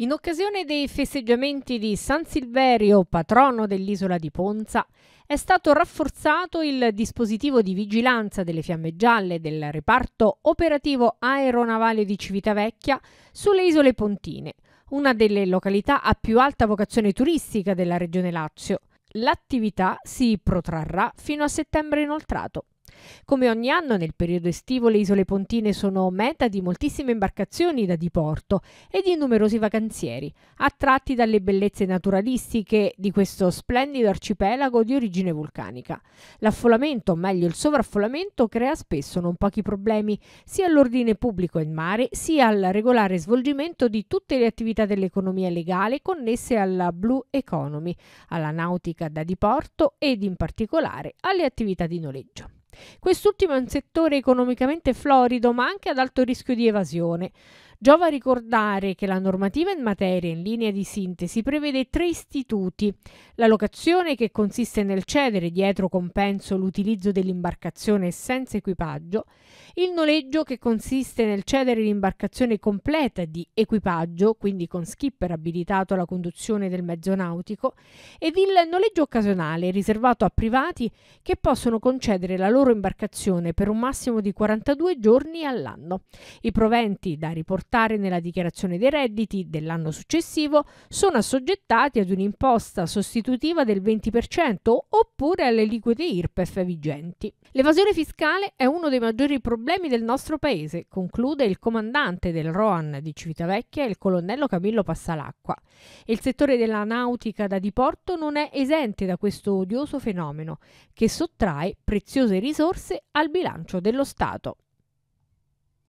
In occasione dei festeggiamenti di San Silverio, patrono dell'isola di Ponza, è stato rafforzato il dispositivo di vigilanza delle fiamme gialle del reparto operativo aeronavale di Civitavecchia sulle isole Pontine, una delle località a più alta vocazione turistica della regione Lazio. L'attività si protrarrà fino a settembre inoltrato. Come ogni anno nel periodo estivo le isole pontine sono meta di moltissime imbarcazioni da diporto e di numerosi vacanzieri, attratti dalle bellezze naturalistiche di questo splendido arcipelago di origine vulcanica. L'affollamento, o meglio il sovraffollamento, crea spesso non pochi problemi sia all'ordine pubblico in mare sia al regolare svolgimento di tutte le attività dell'economia legale connesse alla Blue Economy, alla nautica da diporto ed in particolare alle attività di noleggio. Quest'ultimo è un settore economicamente florido ma anche ad alto rischio di evasione. Giova ricordare che la normativa in materia, in linea di sintesi, prevede tre istituti. La locazione, che consiste nel cedere dietro compenso l'utilizzo dell'imbarcazione senza equipaggio, il noleggio, che consiste nel cedere l'imbarcazione completa di equipaggio, quindi con skipper abilitato alla conduzione del mezzo nautico, ed il noleggio occasionale, riservato a privati che possono concedere la loro imbarcazione per un massimo di 42 giorni all'anno. I proventi da riportare portare nella dichiarazione dei redditi dell'anno successivo sono assoggettati ad un'imposta sostitutiva del 20% oppure alle liquide IRPEF vigenti. L'evasione fiscale è uno dei maggiori problemi del nostro paese, conclude il comandante del ROAN di Civitavecchia, il colonnello Camillo Passalacqua. Il settore della nautica da diporto non è esente da questo odioso fenomeno che sottrae preziose risorse al bilancio dello Stato.